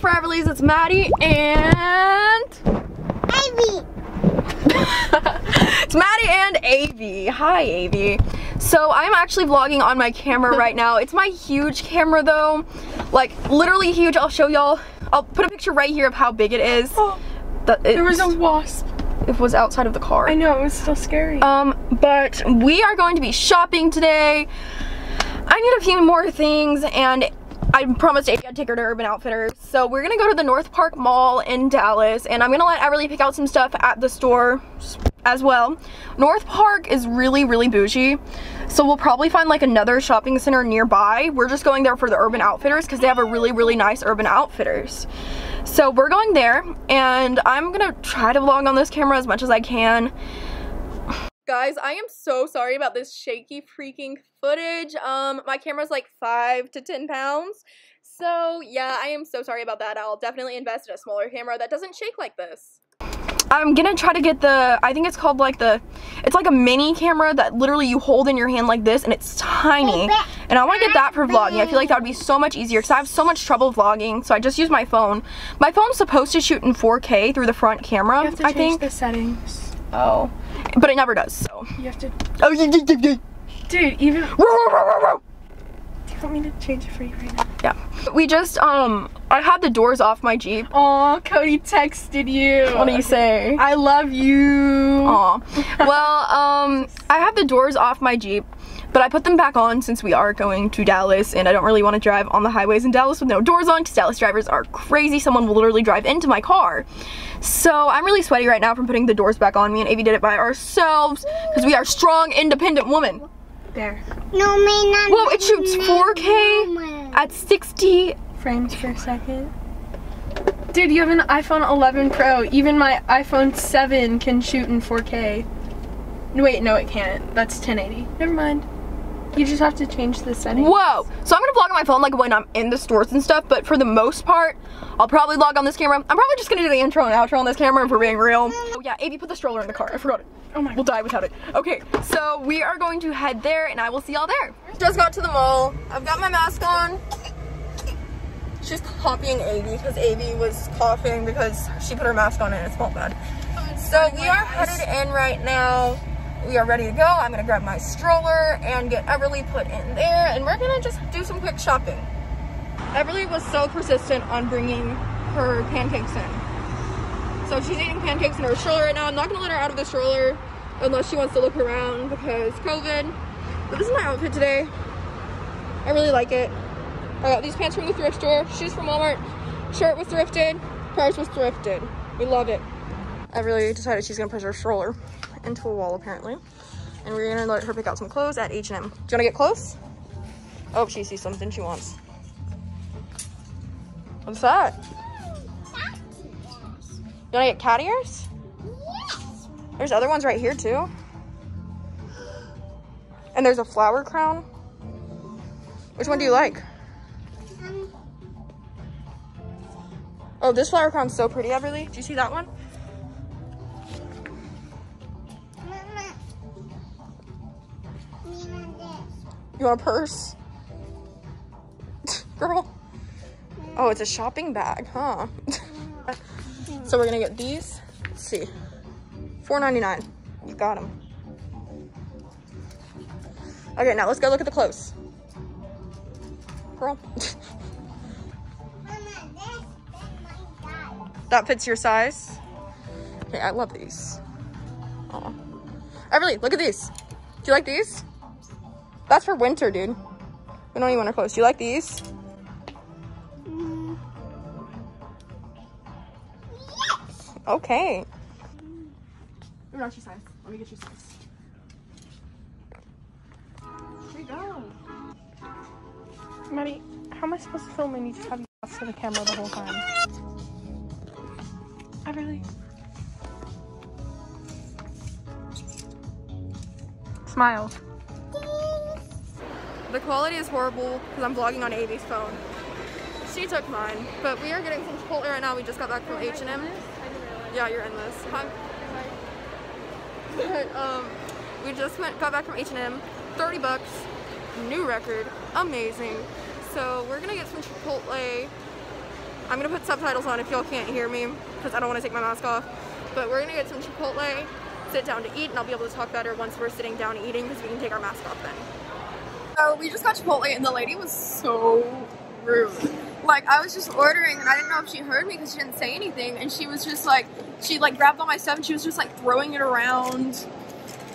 Foreverlies, it's Maddie and Ivy. it's Maddie and Avi. Hi Avi. So I'm actually vlogging on my camera right now. It's my huge camera though. Like literally huge. I'll show y'all. I'll put a picture right here of how big it is. Oh, The- there was a wasp. it was outside of the car. I know, it was still scary. Um, but we are going to be shopping today. I need a few more things and I promised Amy I'd take her to Urban Outfitters. So we're gonna go to the North Park Mall in Dallas and I'm gonna let Everly pick out some stuff at the store as well. North Park is really, really bougie. So we'll probably find like another shopping center nearby. We're just going there for the Urban Outfitters because they have a really, really nice Urban Outfitters. So we're going there and I'm gonna try to vlog on this camera as much as I can. Guys, I am so sorry about this shaky freaking footage. Um, my camera's like five to 10 pounds. So yeah, I am so sorry about that. I'll definitely invest in a smaller camera that doesn't shake like this. I'm gonna try to get the, I think it's called like the, it's like a mini camera that literally you hold in your hand like this and it's tiny. And I wanna get that for vlogging. I feel like that would be so much easier because I have so much trouble vlogging. So I just use my phone. My phone's supposed to shoot in 4K through the front camera, you have to I change think. the settings. Oh. But it never does, so. You have to. Oh, yeah, yeah, yeah, Dude, even. Do you want me to change it for you right now? Yeah. We just, um, I had the doors off my Jeep. Aw, Cody texted you. What do you say? I love you. Aw. Well, um, I have the doors off my Jeep, but I put them back on since we are going to Dallas and I don't really want to drive on the highways in Dallas with no doors on because Dallas drivers are crazy. Someone will literally drive into my car. So I'm really sweaty right now from putting the doors back on. Me and Avi did it by ourselves because we are strong, independent women. There. No, me not. Whoa, it shoots 4K at 60 Frames per second. Dude, you have an iPhone 11 Pro. Even my iPhone 7 can shoot in 4K. Wait, no, it can't. That's 1080. Never mind. You just have to change the settings. Whoa! So I'm gonna vlog on my phone like when I'm in the stores and stuff, but for the most part, I'll probably vlog on this camera. I'm probably just gonna do the intro and outro on this camera if we're being real. Oh yeah, Avi put the stroller in the car. I forgot it. Oh my We'll die without it. Okay, so we are going to head there and I will see y'all there. Just got to the mall. I've got my mask on. She's copying Avi because Avi was coughing because she put her mask on and it smelled bad. So we are headed in right now. We are ready to go. I'm gonna grab my stroller and get Everly put in there and we're gonna just do some quick shopping. Everly was so persistent on bringing her pancakes in. So she's eating pancakes in her stroller right now. I'm not gonna let her out of the stroller unless she wants to look around because COVID. But this is my outfit today. I really like it. I got these pants from the thrift store, shoes from Walmart, shirt was thrifted, purse was thrifted. We love it. I really decided she's gonna push her stroller into a wall apparently. And we're gonna let her pick out some clothes at H&M. Do you wanna get close? Oh, she sees something she wants. What's that? You wanna get cat ears? Yes. There's other ones right here too. And there's a flower crown. Which one do you like? Oh, this flower crown's so pretty, Everly. Do you see that one? You want a purse? Girl. Oh, it's a shopping bag, huh? so we're gonna get these. Let's see. $4.99. You got them. Okay, now let's go look at the clothes. Girl. That fits your size. Okay, I love these. Aw. Everly, look at these. Do you like these? That's for winter, dude. We don't even want to close. Do you like these? Mm. Okay. You're not your size. Let me get your size. Here you go. Maddie, how am I supposed to film and you just have your ass to the camera the whole time? I really. Smile. The quality is horrible because I'm vlogging on Avi's phone. She took mine, but we are getting some Chipotle right now. We just got back from H&M. Yeah, you're. Hi. But, um, we just went, got back from H&M. 30 bucks. New record. Amazing. So we're gonna get some Chipotle. I'm gonna put subtitles on if y'all can't hear me because I don't want to take my mask off. But we're gonna get some Chipotle, sit down to eat, and I'll be able to talk better once we're sitting down eating because we can take our mask off then. So we just got Chipotle and the lady was so rude. Like I was just ordering and I didn't know if she heard me because she didn't say anything. And she was just like she like grabbed all my stuff and she was just like throwing it around.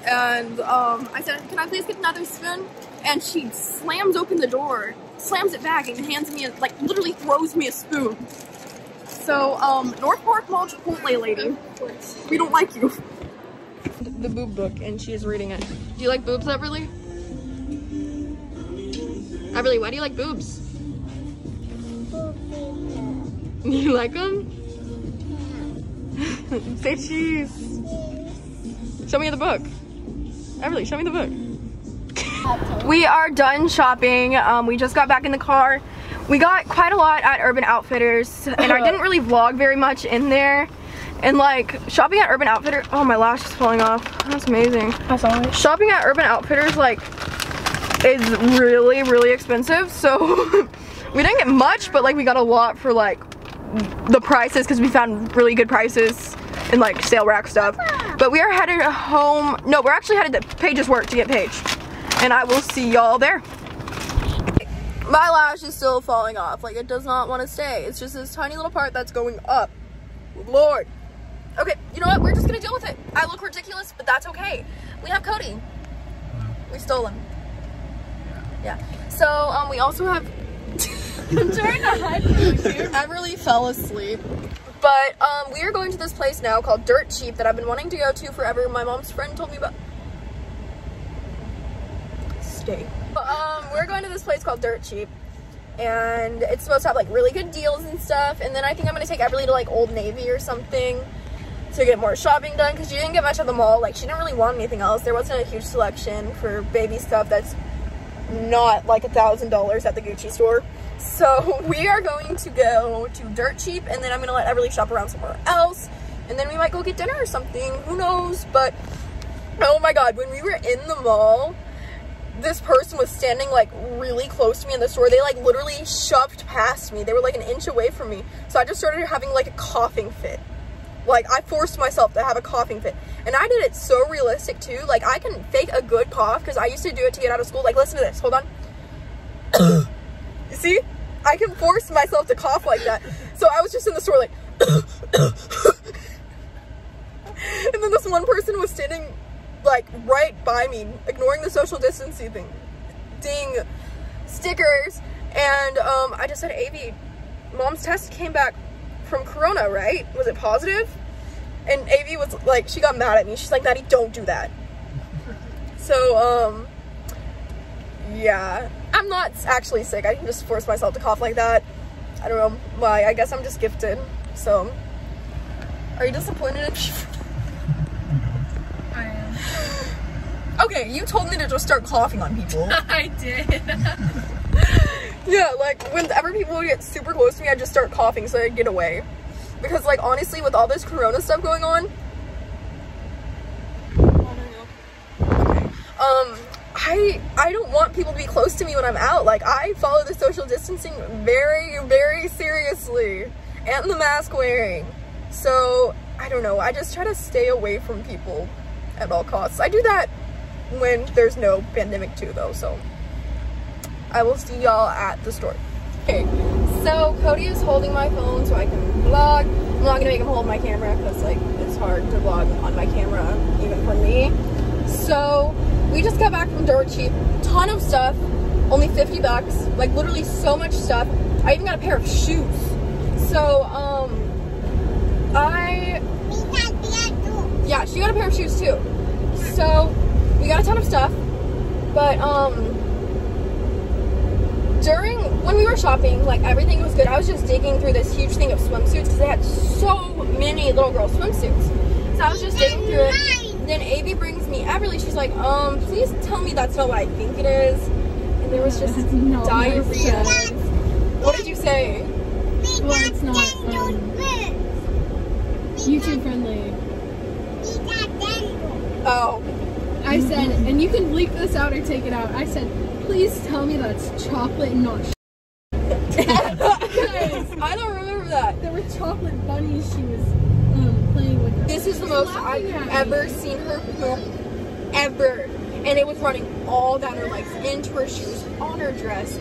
And um, I said can I please get another spoon? And she slams open the door slams it back and hands me a, like literally throws me a spoon. So um, North Park Mall Chipotle lady. We don't like you. The boob book and she is reading it. Do you like boobs Everly? Everly why do you like boobs? You like them? Say cheese. Show me the book. Everly, show me the book. we are done shopping. Um, we just got back in the car. We got quite a lot at Urban Outfitters, and I didn't really vlog very much in there. And like shopping at Urban Outfitters, oh my lash is falling off. That's amazing. That's always. Shopping at Urban Outfitters like is really really expensive. So we didn't get much, but like we got a lot for like the prices because we found really good prices and like sale rack stuff. But we are headed home. No, we're actually headed to Paige's work to get Paige. And I will see y'all there. My lash is still falling off. Like it does not want to stay. It's just this tiny little part that's going up. Lord. Okay, you know what? We're just gonna deal with it. I look ridiculous, but that's okay. We have Cody. We stole him. Yeah. So um, we also have from you. Everly fell asleep. But um, we are going to this place now called Dirt Cheap that I've been wanting to go to forever. My mom's friend told me about. Stay. Um, we're going to this place called Dirt Cheap. And it's supposed to have like really good deals and stuff. And then I think I'm going to take Everly to like Old Navy or something to get more shopping done because she didn't get much at the mall. Like she didn't really want anything else. There wasn't a huge selection for baby stuff that's not like a thousand dollars at the Gucci store. So we are going to go to Dirt Cheap and then I'm gonna let Everly shop around somewhere else. And then we might go get dinner or something, who knows? But oh my god, when we were in the mall, this person was standing like really close to me in the store. They like literally shoved past me. They were like an inch away from me. So I just started having like a coughing fit. Like I forced myself to have a coughing fit. And I did it so realistic too. Like I can fake a good cough because I used to do it to get out of school. Like listen to this, hold on. see? I can force myself to cough like that. So I was just in the store like And then this one person was standing like right by me, ignoring the social distancing thing. Ding stickers. And um I just said, Avi, mom's test came back from Corona, right? Was it positive? And Avi was like, she got mad at me. She's like, Maddie, don't do that. So, um, yeah. I'm not actually sick. I can just force myself to cough like that. I don't know why. I guess I'm just gifted. So, are you disappointed I am. Okay, you told me to just start coughing on people. I did. yeah, like whenever people would get super close to me, I'd just start coughing so I'd get away. Because like honestly, with all this corona stuff going on, um, I I don't want people to be close to me when I'm out. Like I follow the social distancing very very seriously, and the mask wearing. So I don't know. I just try to stay away from people at all costs. I do that when there's no pandemic too, though. So. I will see y'all at the store. Okay, so Cody is holding my phone so I can vlog. I'm not gonna make him hold my camera because like it's hard to vlog on my camera, even for me. So we just got back from Dirt Cheap, ton of stuff, only 50 bucks, like literally so much stuff. I even got a pair of shoes. So um, I yeah, she got a pair of shoes too. So we got a ton of stuff, but um during when we were shopping, like everything was good. I was just digging through this huge thing of swimsuits because they had so many little girl swimsuits. So I was just digging through it. Then Avi brings me Everly. She's like, um, please tell me that's not what I think it is. And there was just No, diarrhea. What did you say? Well, it's not, um, YouTube friendly. Oh, I said, and you can bleep this out or take it out. I said, please tell me that's chocolate and not. guys, I don't remember that. There were chocolate bunnies she was um, playing with. This is the most I've ever seen her poop ever. And it was running all down her legs, into her shoes, on her dress,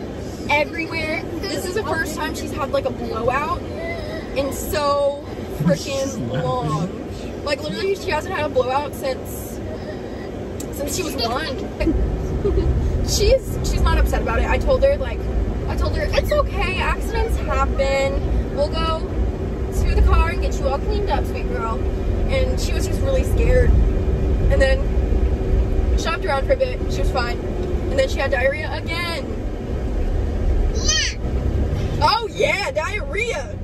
everywhere. This is the first time she's had like a blowout in so freaking long. Like literally she hasn't had a blowout since since she was one. She's she's not upset about it. I told her like I told her it's okay, accidents happen. We'll go to the car and get you all cleaned up, sweet girl. And she was just really scared. And then shopped around for a bit. She was fine. And then she had diarrhea again. Yeah. Oh yeah, diarrhea.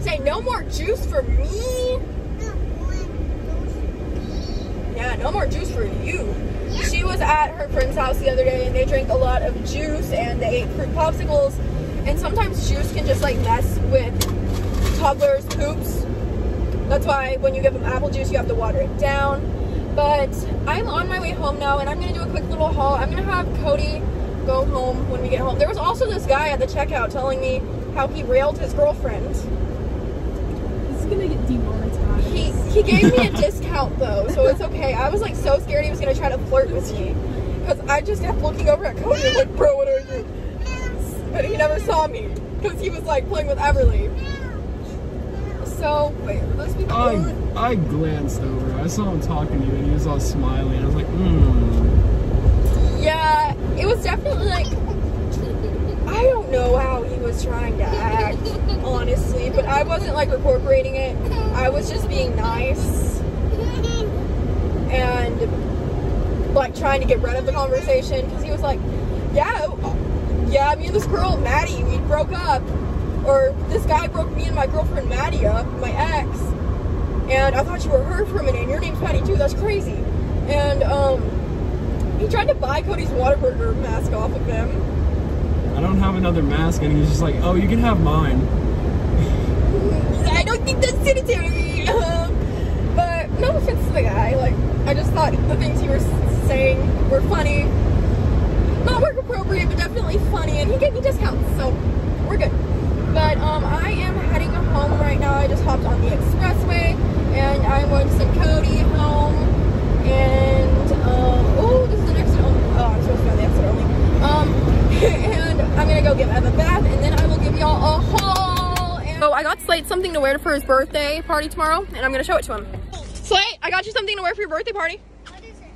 Say no more juice for me. No more. juice. Yeah, no more juice for you. Was at her friend's house the other day and they drank a lot of juice and they ate fruit popsicles. And sometimes juice can just like mess with toddlers' poops. That's why when you give them apple juice, you have to water it down. But I'm on my way home now and I'm gonna do a quick little haul. I'm gonna have Cody go home when we get home. There was also this guy at the checkout telling me how he railed his girlfriend. This is gonna get demonetized. He he gave me a discount though, so it's okay. I was like so scared he was gonna try to flirt with me. Because I just kept looking over at Cody and like, bro, what are you? But he never saw me. Because he was like playing with Everly. So, wait, are those people I, going? I glanced over. I saw him talking to you, and he was all smiling. I was like, hmm. Yeah, it was definitely like I don't know how he was trying to act, honestly, but I wasn't like incorporating it. I was just being nice and like trying to get rid of the conversation because he was like, "Yeah, yeah, me and this girl Maddie, we broke up, or this guy broke me and my girlfriend Maddie up, my ex, and I thought you were her for a minute. And your name's Maddie too. That's crazy." And um, he tried to buy Cody's Whataburger mask off of him. I don't have another mask, and he's just like, oh, you can have mine. I don't think that's sanitary. Um, but no offense to the guy. Like, I just thought the things he was saying were funny. Not work appropriate, but definitely funny. And he gave me discounts, so we're good. But um, I am heading home right now. I just hopped on the expressway, and I'm going to send Cody home. And um, oh, this is the next. Oh, oh I'm supposed to go on the exit only. Um, and I'm gonna go give Ev a bath, and then I will give y'all a haul. And so I got Something to wear for his birthday party tomorrow, and I'm gonna show it to him. Slate, I got you something to wear for your birthday party. What is it?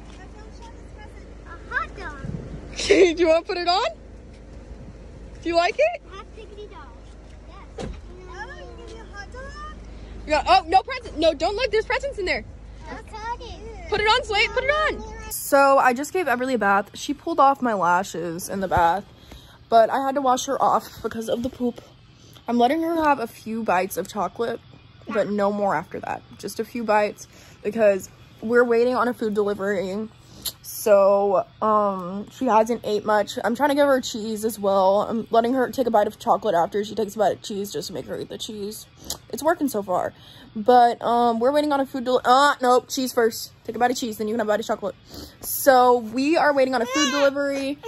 A hot dog. Do you want to put it on? Do you like it? Diggity dog. Yes. Oh, you give me a hot dog? Oh, no. No, don't look. There's presents in there. Put it on, Slate. Put it on. So I just gave Everly a bath. She pulled off my lashes in the bath, but I had to wash her off because of the poop. I'm letting her have a few bites of chocolate, but no more after that. Just a few bites because we're waiting on a food delivery. So, um, she hasn't ate much. I'm trying to give her cheese as well. I'm letting her take a bite of chocolate after she takes a bite of cheese just to make her eat the cheese. It's working so far. But, um, we're waiting on a food del- Ah, nope, cheese first. Take a bite of cheese, then you can have a bite of chocolate. So, we are waiting on a food delivery.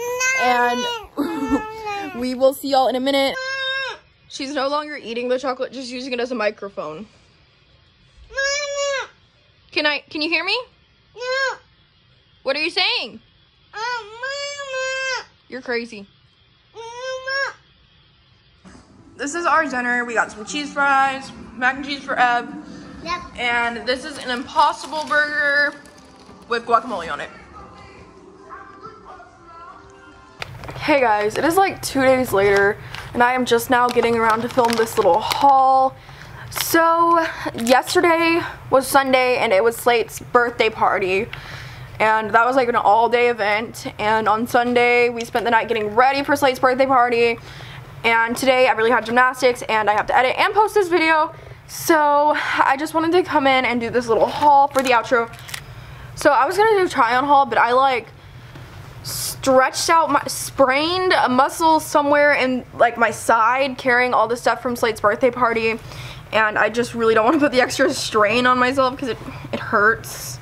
And we will see y'all in a minute. She's no longer eating the chocolate, just using it as a microphone. Mama. Can I, can you hear me? No. What are you saying? Oh, You're crazy. mama. Mama. This is our dinner. We got some cheese fries, mac and cheese for Eb, Yep. and this is an impossible burger with guacamole on it. Hey guys, it is like two days later, and I am just now getting around to film this little haul. So, yesterday was Sunday, and it was Slate's birthday party. And that was like an all day event. And on Sunday, we spent the night getting ready for Slate's birthday party. And today, I really had gymnastics, and I have to edit and post this video. So, I just wanted to come in and do this little haul for the outro. So, I was gonna do a try on haul, but I like stretched out my sprained a muscle somewhere in like my side carrying all the stuff from Slate's birthday party and I just really don't want to put the extra strain on myself because it, it hurts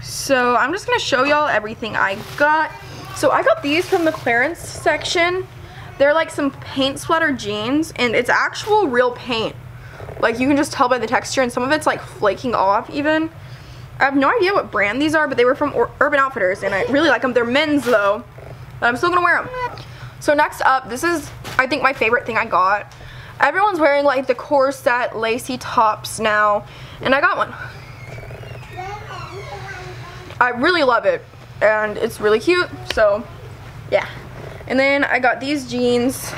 so I'm just gonna show y'all everything I got so I got these from the clearance section They're like some paint splatter jeans and it's actual real paint. Like you can just tell by the texture and some of it's like flaking off even. I have no idea what brand these are, but they were from Ur Urban Outfitters and I really like them. They're men's though, but I'm still gonna wear them. So next up, this is I think my favorite thing I got. Everyone's wearing like the corset lacy tops now and I got one. I really love it and it's really cute so yeah and then I got these jeans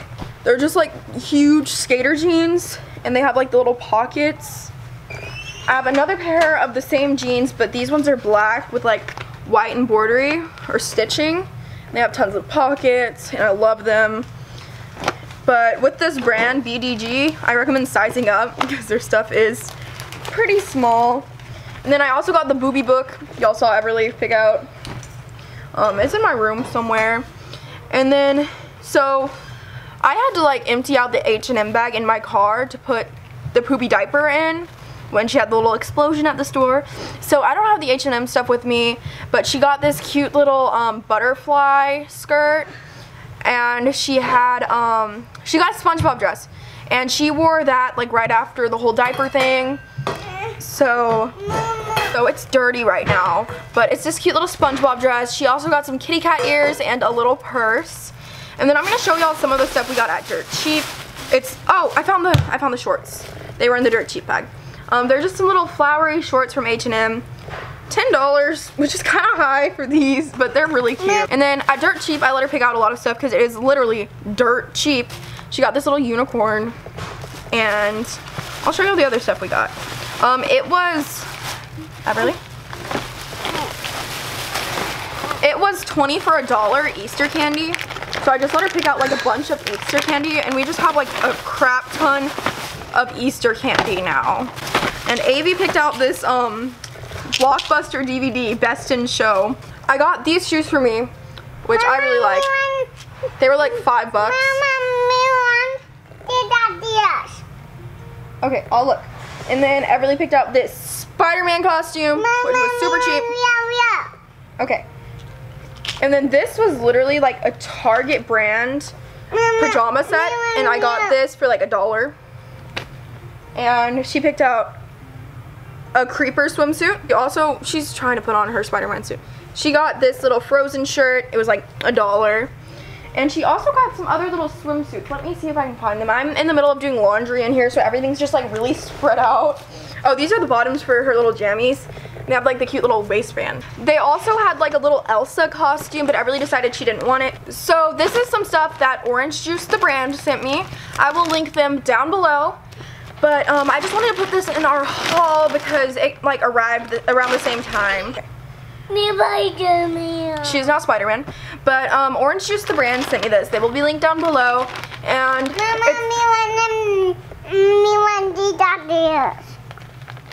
they're just like huge skater jeans and they have like the little pockets I have another pair of the same jeans but these ones are black with like white embroidery or stitching they have tons of pockets and I love them but with this brand BDG I recommend sizing up because their stuff is pretty small and then I also got the booby book. Y'all saw Everly pick out. Um, it's in my room somewhere. And then, so I had to like empty out the H&M bag in my car to put the poopy diaper in when she had the little explosion at the store. So I don't have the H&M stuff with me, but she got this cute little um, butterfly skirt and she had, um, she got a SpongeBob dress and she wore that like right after the whole diaper thing. So, so it's dirty right now, but it's this cute little SpongeBob dress. She also got some kitty cat ears and a little purse. And then I'm gonna show y'all some of the stuff we got at Dirt Cheap. It's, oh, I found the, I found the shorts. They were in the Dirt Cheap bag. Um, they're just some little flowery shorts from H&M. $10, which is kind of high for these, but they're really cute. And then at Dirt Cheap, I let her pick out a lot of stuff because it is literally dirt cheap. She got this little unicorn, and I'll show you all the other stuff we got. Um, it was, Everly? It was 20 for a dollar Easter candy. So I just let her pick out like a bunch of Easter candy and we just have like a crap ton of Easter candy now. And Avi picked out this um, Blockbuster DVD, Best in Show. I got these shoes for me, which I really like. They were like five bucks. Okay, I'll look. And then Everly picked out this Spider-Man costume, which was super cheap. Okay. And then this was literally like a Target brand pajama set. And I got this for like a dollar. And she picked out a creeper swimsuit. Also, she's trying to put on her Spider-Man suit. She got this little frozen shirt. It was like a dollar. And she also got some other little swimsuits. Let me see if I can find them. I'm in the middle of doing laundry in here, so everything's just like really spread out. Oh, these are the bottoms for her little jammies. They have like the cute little waistband. They also had like a little Elsa costume, but really decided she didn't want it. So this is some stuff that Orange Juice, the brand, sent me. I will link them down below. But um, I just wanted to put this in our haul because it like arrived around the same time. She's not Spider-Man. But um, Orange Juice, the brand, sent me this. They will be linked down below. And Mama,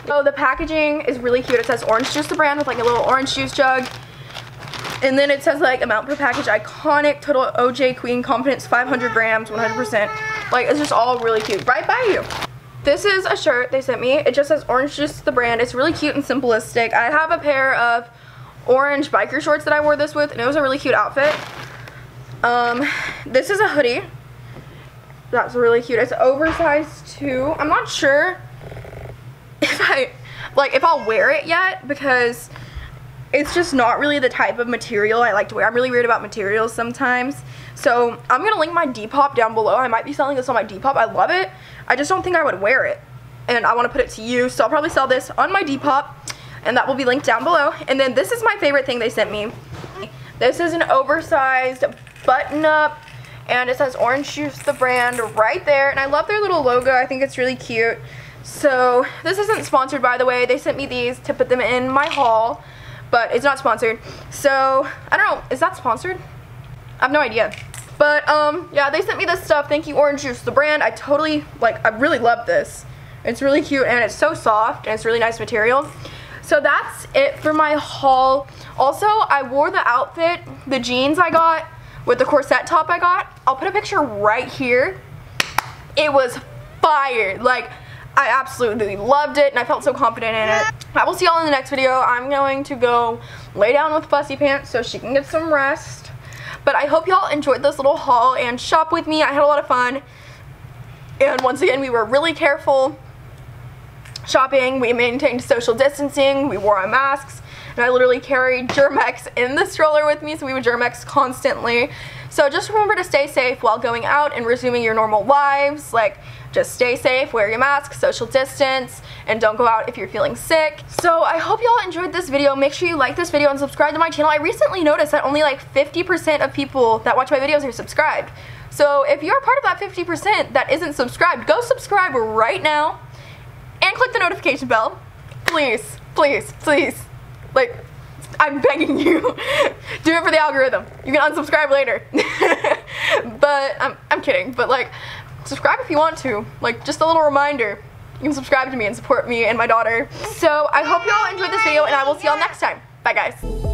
Oh, the packaging is really cute. It says Orange Juice, the brand, with like a little orange juice jug. And then it says like amount per package, iconic, total OJ Queen, confidence 500 grams, 100%. Like it's just all really cute. Right by you. This is a shirt they sent me. It just says Orange Juice, the brand. It's really cute and simplistic. I have a pair of orange biker shorts that I wore this with, and it was a really cute outfit. Um, this is a hoodie. That's really cute. It's oversized too. I'm not sure if I, like, if I'll wear it yet because it's just not really the type of material I like to wear. I'm really weird about materials sometimes. So I'm going to link my Depop down below. I might be selling this on my Depop. I love it. I just don't think I would wear it. And I want to put it to you. So I'll probably sell this on my Depop and that will be linked down below. And then this is my favorite thing they sent me. This is an oversized button-up, and it says Orange Juice, the brand, right there. And I love their little logo. I think it's really cute. So this isn't sponsored, by the way. They sent me these to put them in my haul, but it's not sponsored. So I don't know. Is that sponsored? I have no idea. But um, yeah, they sent me this stuff. Thank you, Orange Juice, the brand. I totally like. I really love this. It's really cute and it's so soft and it's really nice material. So that's it for my haul. Also, I wore the outfit, the jeans I got with the corset top I got. I'll put a picture right here. It was fire. Like, I absolutely loved it and I felt so confident in it. I will see y'all in the next video. I'm going to go lay down with Fussy Pants so she can get some rest. But I hope y'all enjoyed this little haul and shop with me. I had a lot of fun. And once again, we were really careful shopping. We maintained social distancing. We wore our masks. And I literally carried Germ-X in the stroller with me, so we would Germ-X constantly. So just remember to stay safe while going out and resuming your normal lives. Like, just stay safe, wear your mask, social distance, and don't go out if you're feeling sick. So I hope y'all enjoyed this video. Make sure you like this video and subscribe to my channel. I recently noticed that only like 50% of people that watch my videos are subscribed. So if you're part of that 50% that isn't subscribed, go subscribe right now and click the notification bell. Please, please, please. Like, I'm begging you. Do it for the algorithm. You can unsubscribe later. but I'm, I'm kidding. But like, subscribe if you want to. Like, just a little reminder. You can subscribe to me and support me and my daughter. So I hope y'all enjoyed this video and I will see y'all next time. Bye guys.